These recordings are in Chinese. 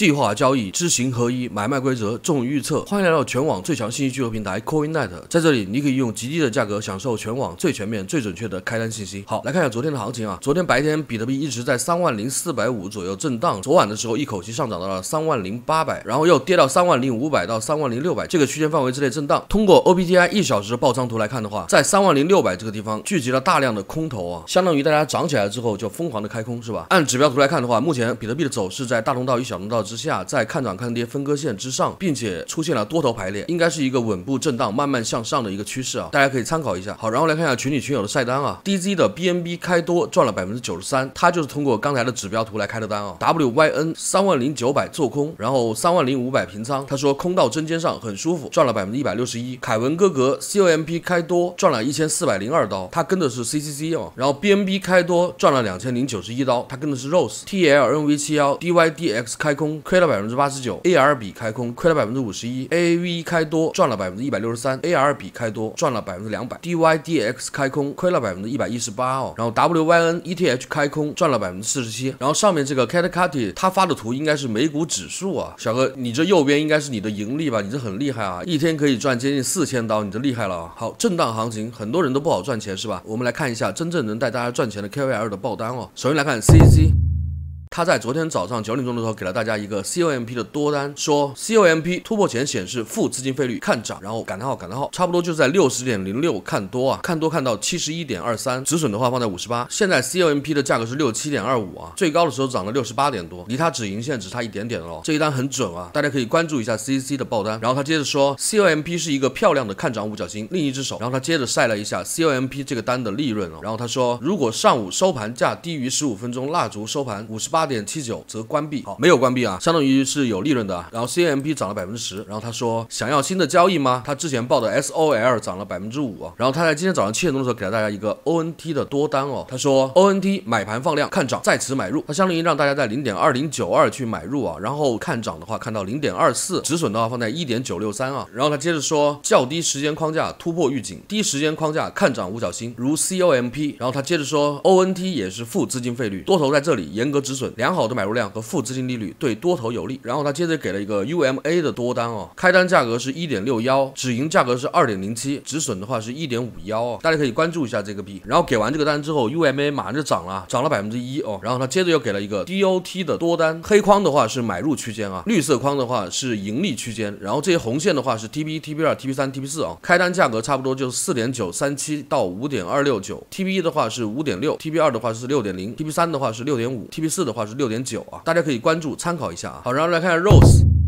计划交易知行合一，买卖规则重于预测。欢迎来到全网最强信息聚合平台 CoinNet，在这里你可以用极低的价格享受全网最全面、最准确的开单信息。好，来看一下昨天的行情啊。昨天白天比特币一直在三万零四百五左右震荡，昨晚的时候一口气上涨到了三万零八百，然后又跌到三万零五百到三万零六百这个区间范围之内震荡。通过 OPTI 一小时爆仓图来看的话，在三万零六百这个地方聚集了大量的空头啊，相当于大家涨起来之后就疯狂的开空是吧？按指标图来看的话，目前比特币的走势在大通道与小通道之下，在看涨看跌分割线之上，并且出现了多头排列，应该是一个稳步震荡、慢慢向上的一个趋势啊，大家可以参考一下。好，然后来看一下群里群友的晒单啊，DZ 的 BNB 开多赚了百分之九十三，它就是通过刚才的指标图来开的单啊。WYN 三万零九百做空，然后三万零五百平仓，他说空到针尖上很舒服，赚了百分之一百六十一。凯文哥哥 COMP 开多赚了一千四百零二刀，他跟的是 CCC 哦，然后 BNB 开多赚了两千零九十一刀，他跟的是 Rose TLNV 七幺 DYDX 开空亏了百分之八十九，AR 比开空亏了百分之五十一，AV 开多赚了百分之一百六十三，AR 比开多赚了百分之两百，DYDX 开空亏了百分之一百一十八哦，然后 WYN ETH 开空赚了百分之四十七，然后上面这个 Catcati 他发的图应该是美股指数啊，小哥你这右边应该是你的盈利吧？你这很厉害啊，一天可以赚接近四千刀，你这厉害了啊！好，震荡行情很多人都不好赚钱是吧？我们来看一下真正能带大家赚钱的 KOL 的爆单哦，首先来看 CC。他在昨天早上九点钟的时候给了大家一个 COMP 的多单，说 COMP 突破前显示负资金费率看涨，然后感叹号感叹号，差不多就在六十点零六看多啊，看多看到七十一点二三，止损的话放在五十八，现在 COMP 的价格是六七点二五啊，最高的时候涨了六十八点多，离它止盈线只差一点点了，这一单很准啊，大家可以关注一下 CC 的爆单。然后他接着说 COMP 是一个漂亮的看涨五角星，另一只手，然后他接着晒了一下 COMP 这个单的利润哦，然后他说如果上午收盘价低于十五分钟蜡烛收盘五十八八点七九则。关闭好，没有关闭啊，相当于是有利润的。然后 CMP 涨了百分之十，然后他说想要新的交易吗？他之前报的 SOL 涨了百分之五啊，然后他在今天早上七点钟的时候给了大家一个 ONT 的多单哦，他说 ONT 买盘放量看涨在此买入，他相当于让大家在零点二零九二去买入啊，然后看涨的话看到零点二四，止损的话放在一点九六三啊，然后他接着说较低时间框架突破预警，低时间框架看涨五角星如 COMP，然后他接着说 ONT 也是负资金费率，多头在这里严格止损，良好的买入量。和负资金利率对多头有利，然后他接着给了一个 UMA 的多单哦，开单价格是一点六幺，止盈价格是二点零七，止损的话是一点五幺哦，大家可以关注一下这个币。然后给完这个单之后，UMA 马上就涨了，涨了百分之一哦。然后他接着又给了一个 DOT 的多单，黑框的话是买入区间啊，绿色框的话是盈利区间，然后这些红线的话是 TP、TP 二、TP 三、TP 四啊，开单价格差不多就是四点九三七到五点二六九，TP 一的话是五点六，TP 二的话是六点零，TP 三的话是六点五，TP 四的话是六点九啊。大家可以关注参考一下啊。好，然后来看 Rose。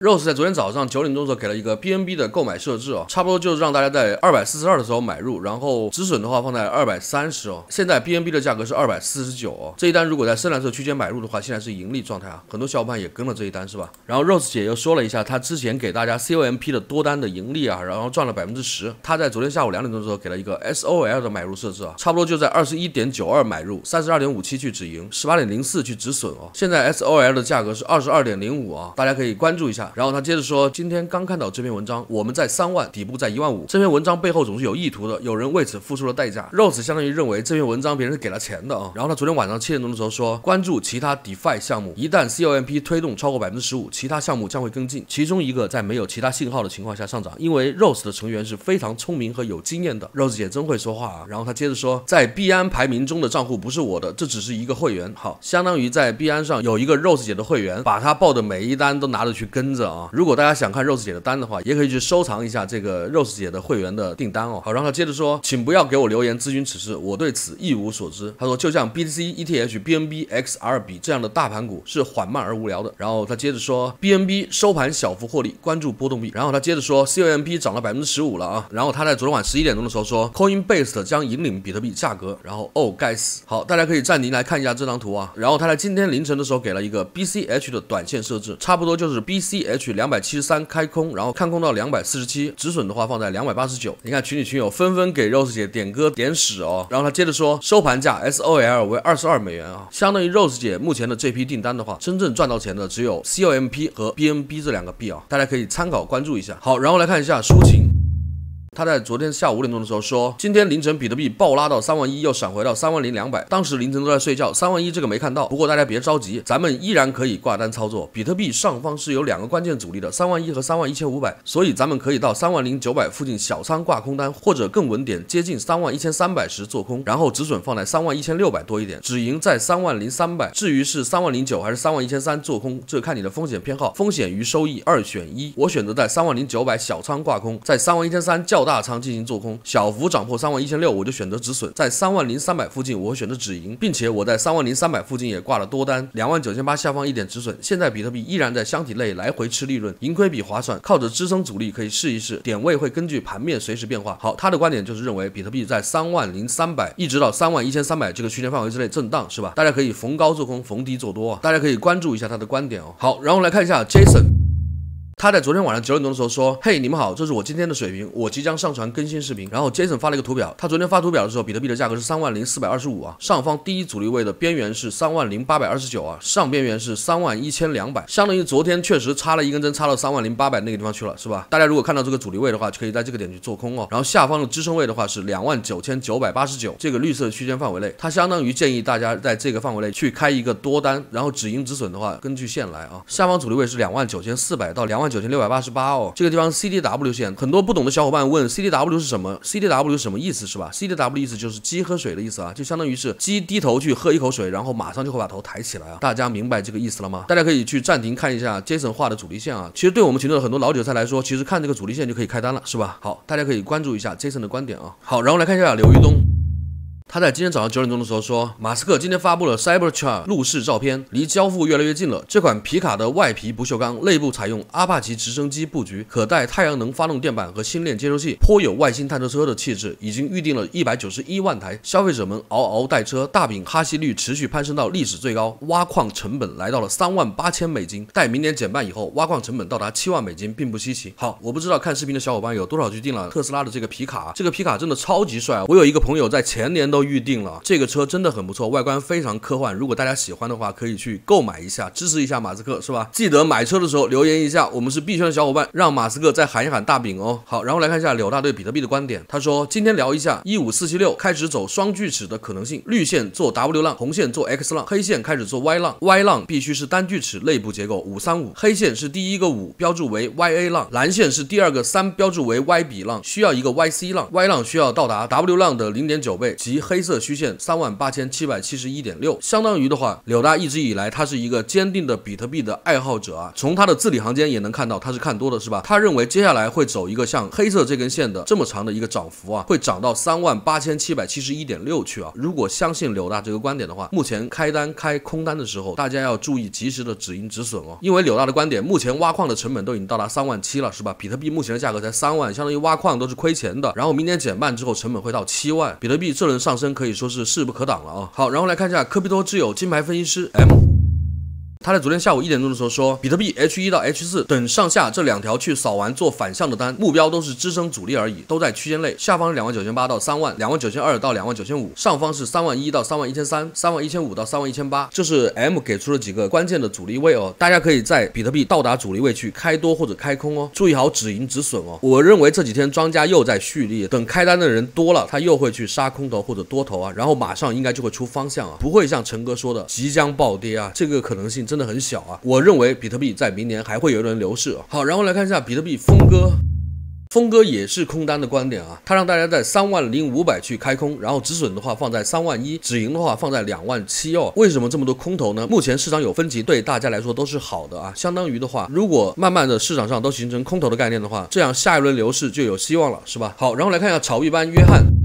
Rose 在昨天早上九点钟的时候给了一个 BNB 的购买设置哦，差不多就是让大家在二百四十二的时候买入，然后止损的话放在二百三十哦。现在 BNB 的价格是二百四十九哦，这一单如果在深蓝色区间买入的话，现在是盈利状态啊。很多小伙伴也跟了这一单是吧？然后 Rose 姐又说了一下她之前给大家 COMP 的多单的盈利啊，然后赚了百分之十。她在昨天下午两点钟的时候给了一个 SOL 的买入设置啊，差不多就在二十一点九二买入，三十二点五七去止盈，十八点零四去止损哦。现在 SOL 的价格是二十二点零五啊，大家可以关注一下。然后他接着说。今天刚看到这篇文章，我们在三万，底部在一万五。这篇文章背后总是有意图的，有人为此付出了代价。Rose 相当于认为这篇文章别人是给了钱的啊。然后他昨天晚上七点钟的时候说，关注其他 DeFi 项目，一旦 COMP 推动超过百分之十五，其他项目将会跟进。其中一个在没有其他信号的情况下上涨，因为 Rose 的成员是非常聪明和有经验的。Rose 姐真会说话啊。然后他接着说，在币安排名中的账户不是我的，这只是一个会员。好，相当于在币安上有一个 Rose 姐的会员，把他报的每一单都拿着去跟啊。如果大家想看 Rose 姐的单，的话，也可以去收藏一下这个 Rose 姐的会员的订单哦。好，然后他接着说，请不要给我留言咨询此事，我对此一无所知。他说，就像 BTC、ETH、BNB、XRP 这样的大盘股是缓慢而无聊的。然后他接着说，BNB 收盘小幅获利，关注波动币。然后他接着说，COMP 涨了百分之十五了啊。然后他在昨晚十一点钟的时候说，Coinbase 将引领比特币价格。然后哦，该死。好，大家可以暂停来看一下这张图啊。然后他在今天凌晨的时候给了一个 BCH 的短线设置，差不多就是 BC H 两百七十三开空，然后。看空到两百四十七，止损的话放在两百八十九。你看群里群友纷纷给 Rose 姐点歌点屎哦。然后他接着说，收盘价 SOL 为二十二美元啊，相当于 Rose 姐目前的这批订单的话，真正赚到钱的只有 COMP 和 BNB 这两个币啊，大家可以参考关注一下。好，然后来看一下抒情。他在昨天下午五点钟的时候说，今天凌晨比特币暴拉到三万一，又闪回到三万零两百。当时凌晨都在睡觉，三万一这个没看到。不过大家别着急，咱们依然可以挂单操作。比特币上方是有两个关键阻力的，三万一和三万一千五百，所以咱们可以到三万零九百附近小仓挂空单，或者更稳点接近三万一千三百时做空，然后止损放在三万一千六百多一点，止盈在三万零三百。至于是三万零九还是三万一千三做空，这看你的风险偏好，风险与收益二选一。我选择在三万零九百小仓挂空，在三万一千三较大仓进行做空。小幅涨破三万一千六，我就选择止损，在三万零三百附近，我会选择止盈，并且我在三万零三百附近也挂了多单，两万九千八下方一点止损。现在比特币依然在箱体内来回吃利润，盈亏比划算，靠着支撑阻力可以试一试，点位会根据盘面随时变化。好，他的观点就是认为比特币在三万零三百一直到三万一千三百这个区间范围之内震荡，是吧？大家可以逢高做空，逢低做多啊，大家可以关注一下他的观点哦。好，然后来看一下 Jason。他在昨天晚上九点钟的时候说：“嘿，你们好，这是我今天的水平，我即将上传更新视频。”然后 Jason 发了一个图表，他昨天发图表的时候，比特币的价格是三万零四百二十五啊，上方第一阻力位的边缘是三万零八百二十九啊，上边缘是三万一千两百，相当于昨天确实插了一根针，插到三万零八百那个地方去了，是吧？大家如果看到这个阻力位的话，就可以在这个点去做空哦。然后下方的支撑位的话是两万九千九百八十九，这个绿色区间范围内，它相当于建议大家在这个范围内去开一个多单，然后止盈止损的话，根据线来啊。下方阻力位是两万九千四百到两万九千六百八十八。哦，这个地方 CDW 线，很多不懂的小伙伴问 CDW 是什么？CDW 什么意思是吧？CDW 意思就是鸡喝水的意思啊，就相当于是鸡低头去喝一口水，然后马上就会把头抬起来啊。大家明白这个意思了吗？大家可以去暂停看一下 Jason 画的阻力线啊。其实对我们群众的很多老韭菜来说，其实看这个阻力线就可以开单了，是吧？好，大家可以关注一下 Jason 的观点啊。好，然后来看一下刘玉东。他在今天早上九点钟的时候说，马斯克今天发布了 Cybertruck 路试照片，离交付越来越近了。这款皮卡的外皮不锈钢，内部采用阿帕奇直升机布局，可带太阳能发动电板和星链接收器，颇有外星探测车的气质。已经预定了一百九十一万台，消费者们嗷嗷待车。大饼哈希率持续攀升到历史最高，挖矿成本来到了三万八千美金。待明年减半以后，挖矿成本到达七万美金，并不稀奇。好，我不知道看视频的小伙伴有多少去订了特斯拉的这个皮卡，这个皮卡真的超级帅。我有一个朋友在前年都预定了这。个车真的很不错，外观非常科幻。如果大家喜欢的话，可以去购买一下，支持一下马斯克，是吧？记得买车的时候留言一下，我们是币圈的小伙伴，让马斯克再喊一喊大饼哦。好，然后来看一下柳大对比特币的观点。他说：“今天聊一下一五四七六开始走双锯齿的可能性，绿线做 W 浪，红线做 X 浪，黑线开始做 Y 浪，Y 浪必须是单锯齿内部结构五三五，黑线是第一个五，标注为 YA 浪，蓝线是第二个三，标注为 YB 浪，需要一个 YC 浪，Y 浪需要到达 W 浪的零点九倍及黑色虚线。”三万八千七百七十一点六，相当于的话，柳大一直以来他是一个坚定的比特币的爱好者啊。从他的字里行间也能看到他是看多的，是吧？他认为接下来会走一个像黑色这根线的这么长的一个涨幅啊，会涨到三万八千七百七十一点六去啊。如果相信柳大这个观点的话，目前开单开空单的时候，大家要注意及时的止盈止损哦。因为柳大的观点，目前挖矿的成本都已经到达三万七了，是吧？比特币目前的价格才三万，相当于挖矿都是亏钱的。然后明年减半之后，成本会到七万，比特币这轮上升可以说是势不可挡了啊。好，然后来看一下科比多之友金牌分析师 M。他在昨天下午一点钟的时候说，比特币 H 一到 H 四等上下这两条去扫完做反向的单，目标都是支撑阻力而已，都在区间内。下方是两万九千八到三万，两万九千二到两万九千五，上方是三万一到三万一千三，三万一千五到三万一千八。这是 M 给出了几个关键的阻力位哦，大家可以在比特币到达阻力位去开多或者开空哦，注意好止盈止损哦。我认为这几天庄家又在蓄力，等开单的人多了，他又会去杀空头或者多头啊，然后马上应该就会出方向啊，不会像陈哥说的即将暴跌啊，这个可能性真的很小啊。我认为比特币在明年还会有一轮牛市。啊好，然后来看一下比特币峰哥，峰哥也是空单的观点啊，他让大家在三万零五百去开空，然后止损的话放在三万一，止盈的话放在两万七哦。为什么这么多空头呢？目前市场有分歧，对大家来说都是好的啊。相当于的话，如果慢慢的市场上都形成空头的概念的话，这样下一轮牛市就有希望了，是吧？好，然后来看一下炒币班约翰。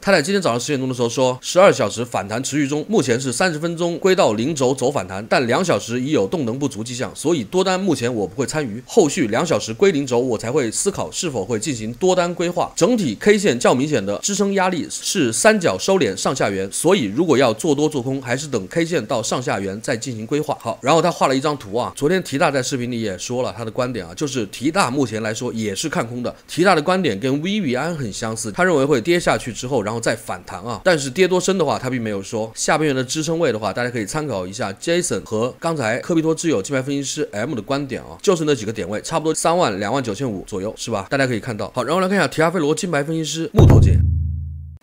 他在今天早上十点钟的时候说，十二小时反弹持续中，目前是三十分钟归到零轴走反弹，但两小时已有动能不足迹象，所以多单目前我不会参与。后续两小时归零轴，我才会思考是否会进行多单规划。整体 K 线较明显的支撑压力是三角收敛上下缘，所以如果要做多做空，还是等 K 线到上下缘再进行规划。好，然后他画了一张图啊，昨天提大在视频里也说了他的观点啊，就是提大目前来说也是看空的。提大的观点跟 V V 安很相似，他认为会跌下去之后，然后。在反弹啊。但是跌多深的话，它并没有说下边缘的支撑位的话，大家可以参考一下 Jason 和刚才科比托之友金牌分析师 M 的观点啊，就是那几个点位，差不多三万两万九千五左右，是吧？大家可以看到。好，然后来看一下提亚菲罗金牌分析师木头姐。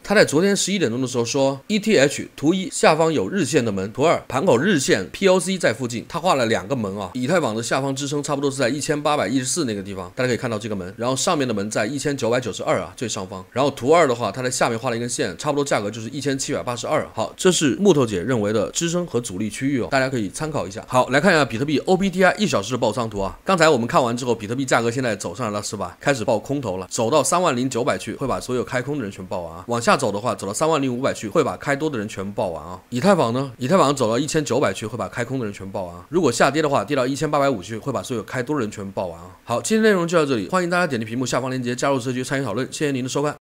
他在昨天十一点钟的时候说，ETH 图一下方有日线的门，图二盘口日线 POC 在附近，他画了两个门啊。以太坊的下方支撑差不多是在一千八百一十四那个地方，大家可以看到这个门，然后上面的门在一千九百九十二啊最上方，然后图二的话，它在下面画了一根线，差不多价格就是一千七百八十二。好，这是木头姐认为的支撑和阻力区域哦，大家可以参考一下。好，来看一下比特币 OPTI 一小时的爆仓图啊。刚才我们看完之后，比特币价格现在走上来了是吧？开始爆空头了，走到三万零九百去，会把所有开空的人全爆完啊。往下走的话，走到三万。零五百去会把开多的人全部爆完啊！以太坊呢？以太坊走到一千九百去会把开空的人全部爆完。如果下跌的话，跌到一千八百五去会把所有开多的人全部爆完啊！好，今天内容就到这里，欢迎大家点击屏幕下方链接加入社区参与讨论，谢谢您的收看。